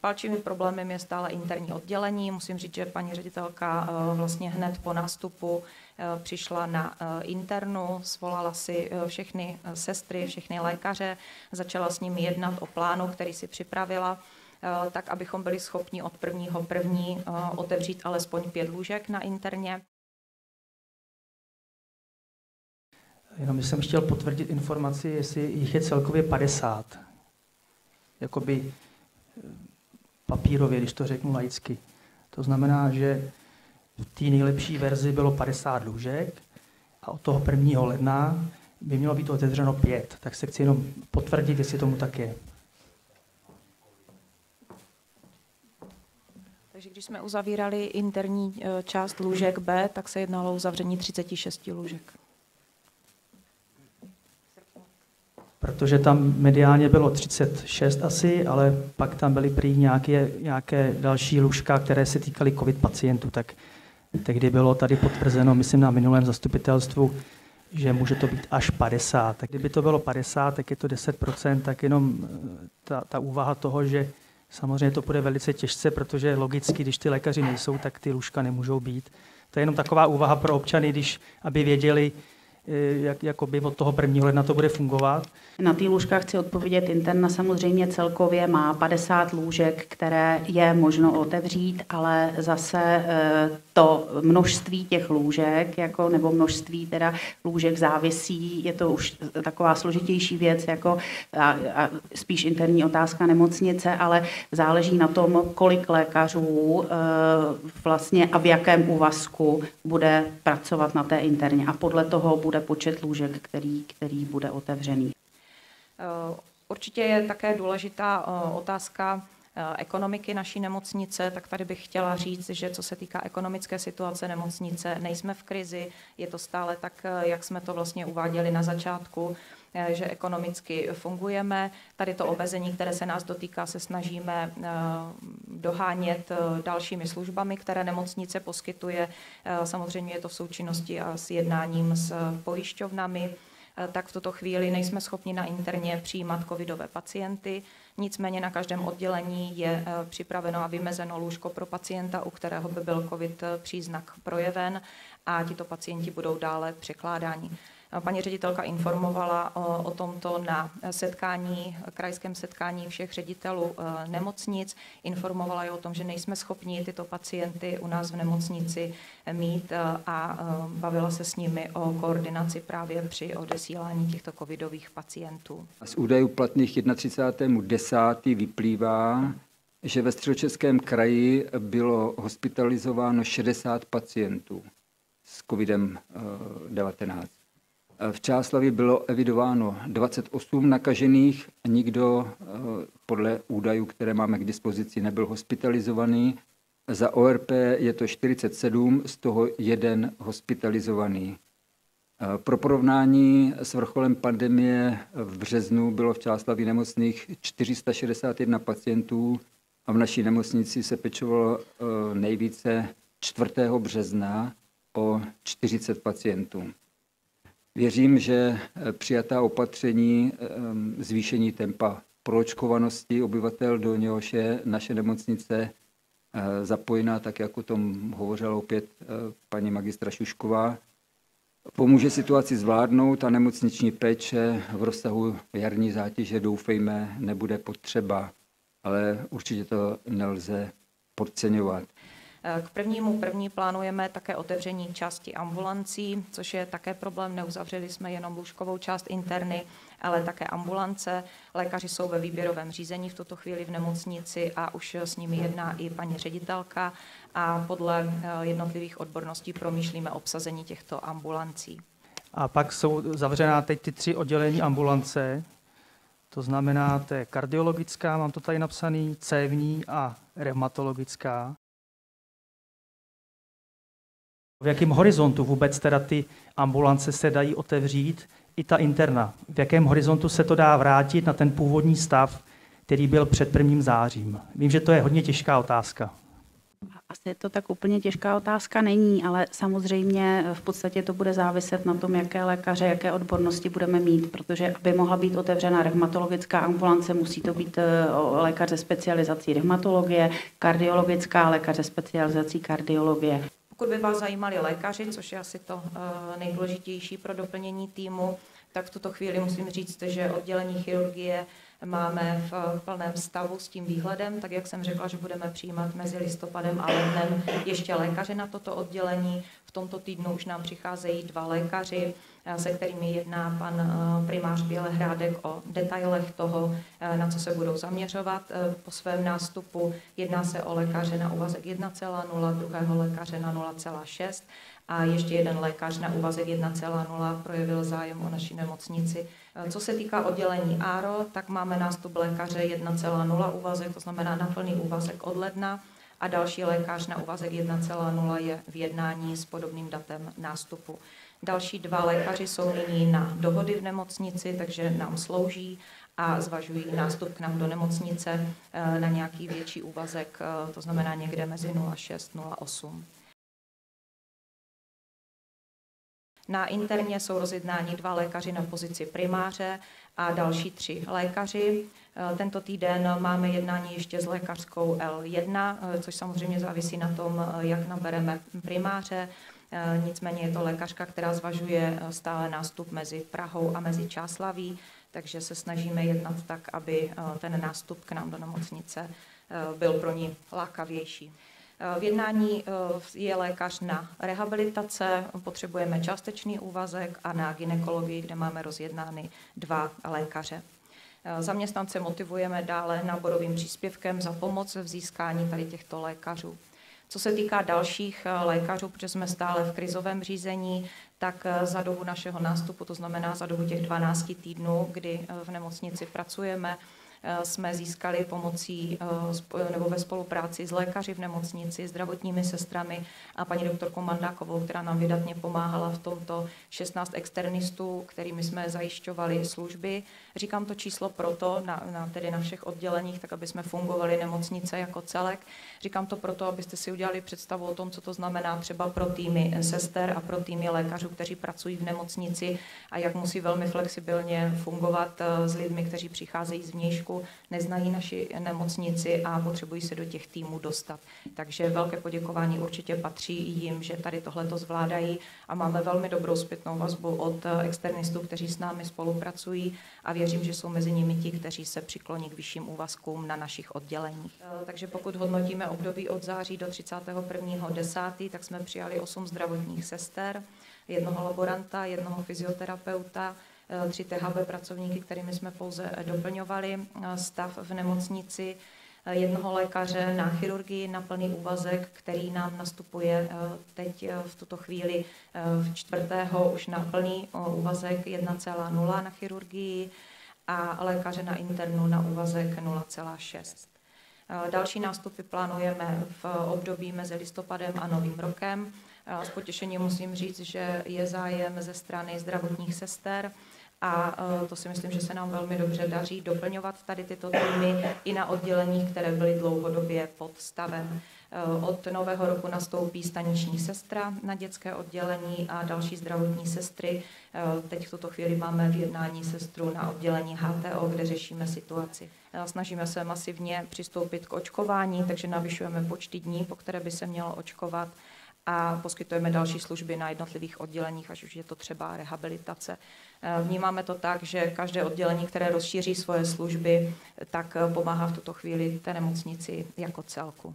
Palčivým problémem je stále interní oddělení. Musím říct, že paní ředitelka vlastně hned po nástupu přišla na internu, svolala si všechny sestry, všechny lékaře, začala s nimi jednat o plánu, který si připravila tak abychom byli schopni od prvního první otevřít alespoň pět lůžek na interně. Jenom jsem chtěl potvrdit informaci, jestli jich je celkově 50. Jakoby eh, papírově, když to řeknu laicky. To znamená, že v té nejlepší verzi bylo 50 lůžek a od toho 1. ledna by mělo být otevřeno pět. Tak se chci jenom potvrdit, jestli tomu tak je. Takže když jsme uzavírali interní eh, část lůžek B, tak se jednalo o uzavření 36 lůžek. Protože tam mediálně bylo 36 asi, ale pak tam byly prý nějaké, nějaké další lůžka, které se týkaly covid pacientů, tak tehdy bylo tady potvrzeno, myslím na minulém zastupitelstvu, že může to být až 50. Tak kdyby to bylo 50, tak je to 10%, tak jenom eh, ta, ta úvaha toho, že samozřejmě to bude velice těžce, protože logicky, když ty lékaři nejsou, tak ty lůžka nemůžou být. To je jenom taková úvaha pro občany, když, aby věděli, jak jakoby od toho prvního ledna to bude fungovat. Na té lůžka chci odpovědět. Interna samozřejmě celkově má 50 lůžek, které je možno otevřít, ale zase eh, to množství těch lůžek, jako, nebo množství teda lůžek závisí, je to už taková složitější věc, jako a, a spíš interní otázka nemocnice, ale záleží na tom, kolik lékařů e, vlastně a v jakém úvazku bude pracovat na té interně a podle toho bude počet lůžek, který, který bude otevřený. Určitě je také důležitá otázka Eh, ekonomiky naší nemocnice, tak tady bych chtěla říct, že co se týká ekonomické situace nemocnice, nejsme v krizi, je to stále tak, eh, jak jsme to vlastně uváděli na začátku, eh, že ekonomicky fungujeme. Tady to omezení, které se nás dotýká, se snažíme dohánět dalšími službami, které nemocnice poskytuje. Samozřejmě je to v součinnosti a s jednáním s pojišťovnami tak v tuto chvíli nejsme schopni na interně přijímat covidové pacienty. Nicméně na každém oddělení je eh, připraveno a vymezeno lůžko pro pacienta, u kterého by byl covid eh, příznak projeven a tito pacienti budou dále překládáni. Paní ředitelka informovala o, o tomto na setkání, krajském setkání všech ředitelů e, nemocnic. Informovala je o tom, že nejsme schopni tyto pacienty u nás v nemocnici mít e, a e, bavila se s nimi o koordinaci právě při odesílání těchto covidových pacientů. Z údajů platných 31.10. vyplývá, že ve středočeském kraji bylo hospitalizováno 60 pacientů s COVID-19. V Čáslavi bylo evidováno 28 nakažených, nikdo eh, podle údajů, které máme k dispozici, nebyl hospitalizovaný. Za ORP je to 47, z toho jeden hospitalizovaný. Eh, pro porovnání s vrcholem pandemie v březnu bylo v Čáslavi nemocných 461 pacientů a v naší nemocnici se pečovalo eh, nejvíce 4. března o 40 pacientů. Věřím, že eh, přijatá opatření eh, zvýšení tempa proočkovanosti obyvatel, do něhož je naše nemocnice eh, zapojená, tak jak o tom hovořila opět paní magistra Šušková, pomůže situaci zvládnout a nemocniční péče v rozsahu jarní zátěže doufejme nebude potřeba, ale určitě to nelze podceňovat. K prvnímu první plánujeme také otevření části ambulancí, což je také problém. Neuzavřeli jsme jenom lůžkovou část interny, ale také ambulance. Lékaři jsou ve výběrovém řízení v tuto chvíli v nemocnici a už s nimi jedná i paní ředitelka a podle eh, jednotlivých odborností promýšlíme obsazení těchto ambulancí. A pak jsou zavřená teď ty tři oddělení ambulance, to znamená, to je kardiologická, mám to tady napsaný, cévní a reumatologická. V jakém horizontu vůbec teda ty ambulance se dají otevřít, i ta interna? V jakém horizontu se to dá vrátit na ten původní stav, který byl před prvním zářím? Vím, že to je hodně těžká otázka Asi to tak úplně těžká otázka není, ale samozřejmě v podstatě to bude záviset na tom, jaké lékaře, jaké odbornosti budeme mít, protože aby mohla být otevřena reumatologická ambulance, musí to být eh, lékař ze specializací reumatologie, kardiologická lékař ze specializací kardiologie. Pokud by vás zajímali lékaři, což je asi to eh, nejdůležitější pro doplnění týmu, tak v tuto chvíli musím říct, že oddělení chirurgie máme v plném stavu s tím výhledem, tak jak jsem řekla, že budeme přijímat mezi listopadem a lednem ještě lékaře na toto oddělení. V tomto týdnu už nám přicházejí dva lékaři, se kterými jedná pan eh, primář Bělehrádek o detailech toho, eh, na co se budou zaměřovat eh, po svém nástupu. Jedná se o lékaře na úvazek 1,0, druhého lékaře na 0,6 a ještě jeden lékař na úvazek 1,0 projevil zájem o naši nemocnici. Co se týká oddělení ARO, tak máme nástup lékaře 1,0 úvazek, to znamená na plný úvazek od ledna a další lékař na úvazek 1,0 je v jednání s podobným datem nástupu. Další dva lékaři jsou nyní na dohody v nemocnici, takže nám slouží a zvažují nástup k nám do nemocnice eh, na nějaký větší úvazek, eh, to znamená někde mezi 0,6 a 0,8. Na interně jsou rozjednáni dva lékaři na pozici primáře a další tři lékaři. Eh, tento týden máme jednání ještě s lékařskou L1, což samozřejmě závisí na tom, jak nabereme primáře. Eh, nicméně je to lékařka, která zvažuje eh, stále nástup mezi Prahou a mezi Čáslaví, takže se snažíme jednat tak, aby eh, ten nástup k nám do nemocnice byl pro ní lákavější. V jednání je lékař na rehabilitace, potřebujeme částečný úvazek a na ginekologii, kde máme rozjednány dva lékaře. Zaměstnance motivujeme dále náborovým příspěvkem za pomoc v získání tady těchto lékařů. Co se týká dalších eh, lékařů, protože jsme stále v krizovém řízení, tak eh, za dobu našeho nástupu, to znamená za dobu těch 12 týdnů, kdy eh, v nemocnici pracujeme, jsme získali pomocí eh, nebo ve spolupráci s lékaři v nemocnici, zdravotními sestrami a paní doktorkou Mandákovou, která nám vydatně pomáhala v tomto 16 externistů, kterými jsme zajišťovali služby. Říkám to číslo proto, na, na, tedy na všech odděleních, tak aby jsme fungovali nemocnice jako celek. Říkám to proto, abyste si udělali představu o tom, co to znamená třeba pro týmy sester a pro týmy lékařů, kteří pracují v nemocnici a jak musí velmi flexibilně fungovat eh, s lidmi, kteří přicházejí z vnějšku neznají naši nemocnici a potřebují se do těch týmů dostat. Takže velké poděkování určitě patří jim, že tady tohle to zvládají a máme velmi dobrou zpětnou vazbu od externistů, kteří s námi spolupracují a věřím, že jsou mezi nimi ti, kteří se přikloní k vyšším úvazkům na našich odděleních. Takže pokud hodnotíme období od září do 31.10., tak jsme přijali 8 zdravotních sester, jednoho laboranta, jednoho fyzioterapeuta, Eh, tři THB pracovníky, kterými jsme pouze eh, doplňovali eh, stav v nemocnici, jednoho lékaře na chirurgii na plný úvazek, který nám nastupuje teď v tuto chvíli v čtvrtého už na plný úvazek 1,0 na chirurgii a lékaře na internu na úvazek 0,6. Další nástupy plánujeme v období mezi listopadem a novým rokem. S potěšením musím říct, že je zájem ze strany zdravotních sester a e, to si myslím, že se nám velmi dobře daří doplňovat tady tyto týmy i na oddělení, které byly dlouhodobě pod stavem. E, od nového roku nastoupí staniční sestra na dětské oddělení a další zdravotní sestry. E, teď v tuto chvíli máme v jednání sestru na oddělení HTO, kde řešíme situaci. Snažíme se masivně přistoupit k očkování, takže navyšujeme počty dní, po které by se mělo očkovat a poskytujeme další služby na jednotlivých odděleních, až už je to třeba rehabilitace. Eh, vnímáme to tak, že každé oddělení, které rozšíří svoje služby, tak pomáhá v tuto chvíli té nemocnici jako celku.